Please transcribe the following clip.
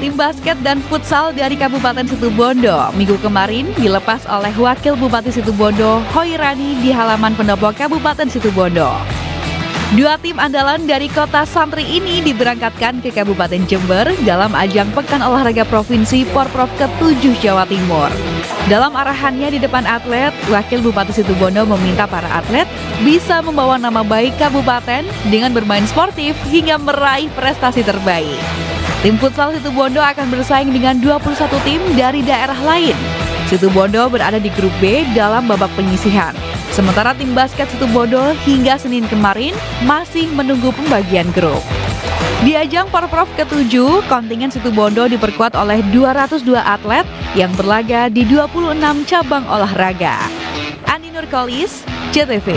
Tim basket dan futsal dari Kabupaten Situbondo minggu kemarin dilepas oleh Wakil Bupati Situbondo Hoirani di halaman pendopo Kabupaten Situbondo. Dua tim andalan dari kota santri ini diberangkatkan ke Kabupaten Jember dalam ajang Pekan Olahraga Provinsi Porprov ke-7 Jawa Timur. Dalam arahannya di depan atlet, Wakil Bupati Situbondo meminta para atlet bisa membawa nama baik kabupaten dengan bermain sportif hingga meraih prestasi terbaik. Tim futsal Situbondo akan bersaing dengan 21 tim dari daerah lain. Situbondo berada di grup B dalam babak penyisihan. Sementara tim basket Situbondo hingga Senin kemarin masih menunggu pembagian grup. Di ajang Porprov ke-7, kontingen Situbondo diperkuat oleh 202 atlet yang berlaga di 26 cabang olahraga. Ani Nurkolis, CTV.